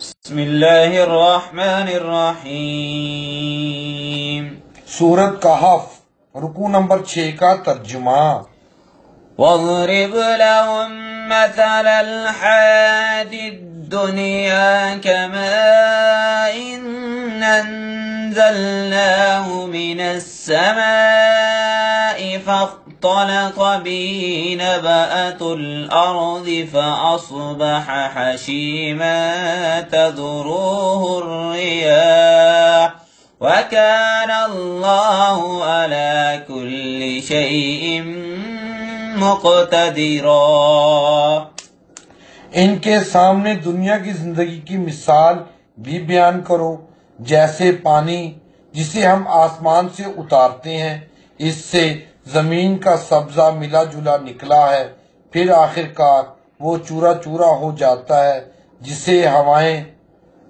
بسم الله الرحمن الرحيم. سورت کہف رکو نمبر چھ کا ترجمہ۔ واضرب لهم مثل الحياة الدنيا كماء أنزلناه من السماء انطلق به نبأة الأرض فأصبح حشيما تذروه الرياح وكان الله على كل شيء مقتدرا. ان کے سامنے دنیا کی زندگی کی مثال بھی بیان کرو جیسے پانی جسے ہم آسمان سے اتارتے ہیں اس سے زمین کا سبزہ ملا جلا نکلا ہے، پھر آخر کار وہ چورا چورا ہو جاتا ہے، جسے ہوائیں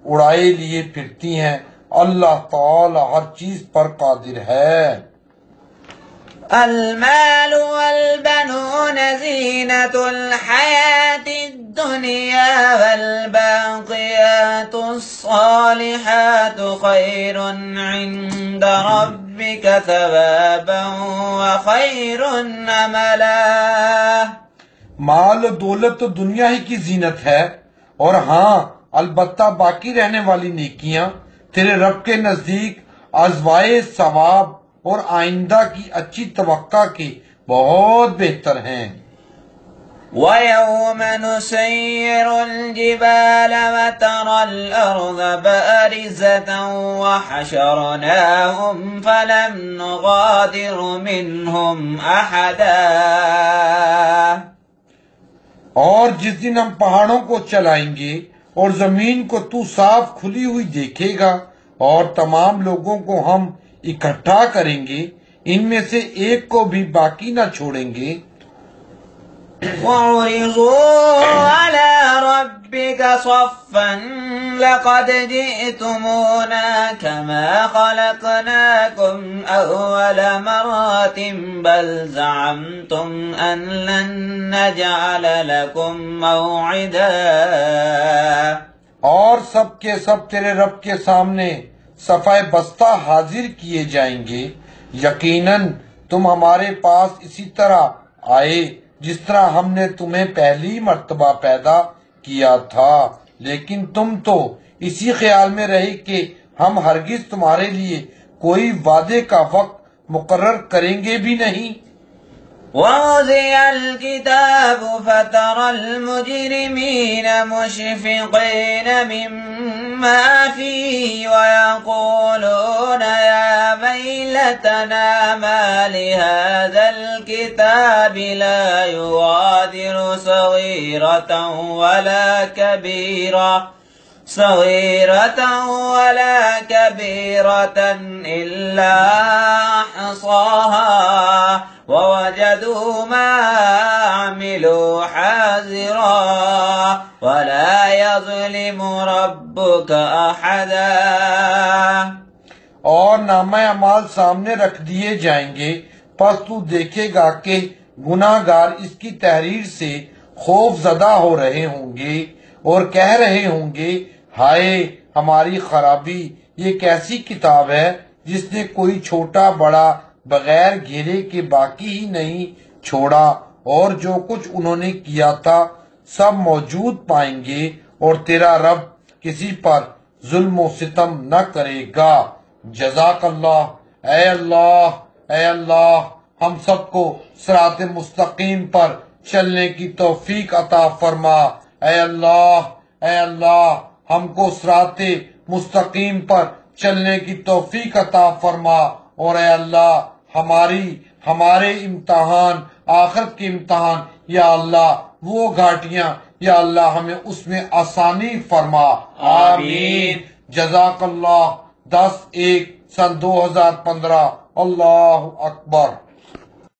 اڑائے لیے پھرتی ہیں۔ اللہ تعالی ہر چیز پر قادر ہے۔ المال والبنون زینت الحیات الدنيا والباقيات الصالحات خير عند ربك ثوابا وخير املا مال و دولت تو دنیا ہی کی زینت ہے اور ہاں البتہ باقی رہنے والی نیکیاں تیرے رب کے نزدیک ازوائے ثواب اور آئندہ کی اچھی توقع کے بہت بہتر ہیں۔ ويوم نسير الجبال وترى الأرض بارزة وحشرناهم فلم نغادر منهم أحدا اور جس دن ہم پہاڑوں کو چلائیں گے اور زمین کو تو صاف کھلی ہوئی دیکھے گا اور تمام لوگوں کو ہم اکٹھا کریں گے، ان میں سے ایک کو بھی باقی نہ چھوڑیں گے وعرضوا على ربك صفا لقد جئتمونا كما خلقناكم أول مرة بل زعمتم أن لن نجعل لكم موعدا. اور سب کے سب تیرے رب کے سامنے صفائے بستہ حاضر کیے جائیں گے. یقیناً تم ہمارے پاس اسی طرح آئے جس طرح ہم نے تمہیں پہلی مرتبہ پیدا کیا تھا، لیکن تم تو اسی خیال میں رہے کہ ہم ہرگز تمہارے لیے کوئی وعدے کا وقت مقرر کریں گے بھی نہیں۔ ووضع الكتاب فترى المجرمين مشفقين مما فيه ويقولون ويلتنا ما لهذا الكتاب لا يغادر صغيرة ولا كبيرة. صغيرة ولا كبيرة إلا أحصاها. ووجدوا ما عملوا حاضرا ولا يظلم ربك أحدا. اور نامہ اعمال سامنے رکھ دیے جائیں گے۔ پس تو دیکھے گا کہ گناہ گار اس کی تحریر سے خوف زدہ ہو رہے ہوں گے اور کہہ رہے ہوں گے، ہائے، ہماری خرابی، یہ کیسی کتاب ہے جس نے کوئی چھوٹا بڑا بغیر گھیرے کے باقی ہی نہیں چھوڑا اور جو کچھ انہوں نے کیا تھا سب موجود پائیں گے اور تیرا رب کسی پر ظلم و ستم نہ کرے گا۔ جزاک اللہ، اے اللہ اے اللہ، ہم سب کو سرات مستقیم پر چلنے کی توفیق عطا فرما۔ اے اللہ اے اللہ، ہم کو سرات مستقیم پر چلنے کی توفیق عطا فرما۔ اور اے اللہ، ہماری، ہمارے امتحان، آخرت کے امتحان، یا اللہ، وہ گھاٹیاں، یا اللہ، ہمیں اس میں آسانی فرما۔ آمین۔ جزاک اللہ۔ دس ایک سن دو ہزار پندرہ۔ اللہ اکبر۔